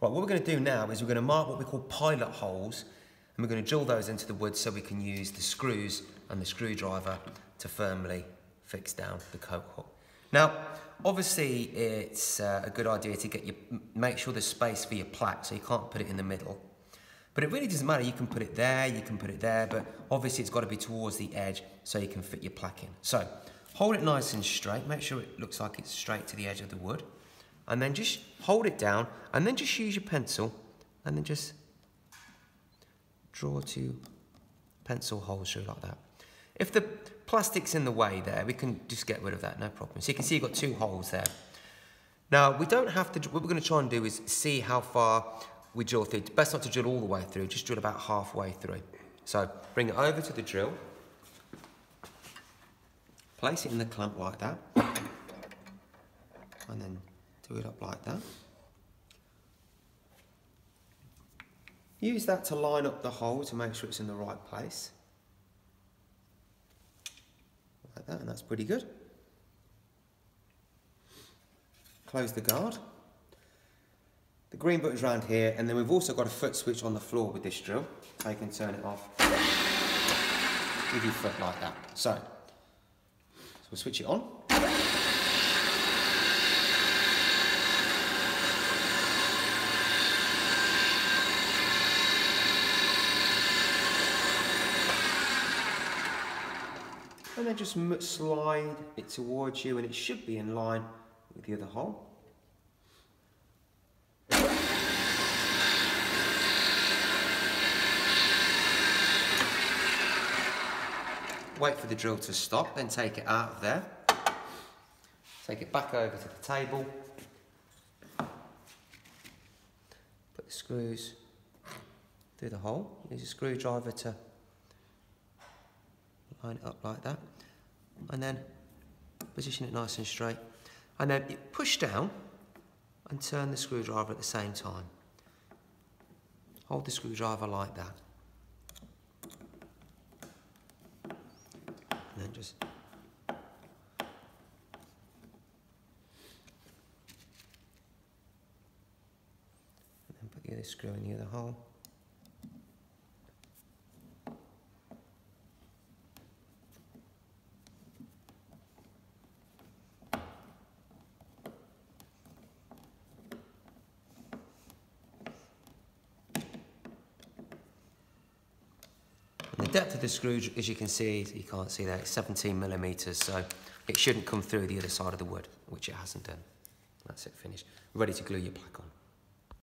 Right, what we're going to do now is we're going to mark what we call pilot holes and we're going to drill those into the wood so we can use the screws and the screwdriver to firmly fix down the coat hook. Now, obviously it's uh, a good idea to get your, make sure there's space for your plaque so you can't put it in the middle. But it really doesn't matter, you can put it there, you can put it there, but obviously it's got to be towards the edge so you can fit your plaque in. So, hold it nice and straight, make sure it looks like it's straight to the edge of the wood. And then just hold it down, and then just use your pencil, and then just draw two pencil holes through like that. If the plastic's in the way there, we can just get rid of that, no problem. So you can see you've got two holes there. Now, we don't have to, what we're going to try and do is see how far we drill through. Best not to drill all the way through, just drill about halfway through. So bring it over to the drill. Place it in the clamp like that. And then do it up like that. Use that to line up the hole to make sure it's in the right place. Like that, and that's pretty good. Close the guard. The green button's around here, and then we've also got a foot switch on the floor with this drill. So you can turn it off with your foot like that. So, so we'll switch it on. And then just slide it towards you and it should be in line with the other hole. Wait for the drill to stop, then take it out of there. Take it back over to the table. Put the screws through the hole. Use a screwdriver to line it up like that. And then position it nice and straight. And then push down and turn the screwdriver at the same time. Hold the screwdriver like that. And then just and then put the other screw in the other hole. the depth of the screw, as you can see, you can't see that, it's 17 millimeters, so it shouldn't come through the other side of the wood, which it hasn't done. That's it, finished. Ready to glue your plaque on.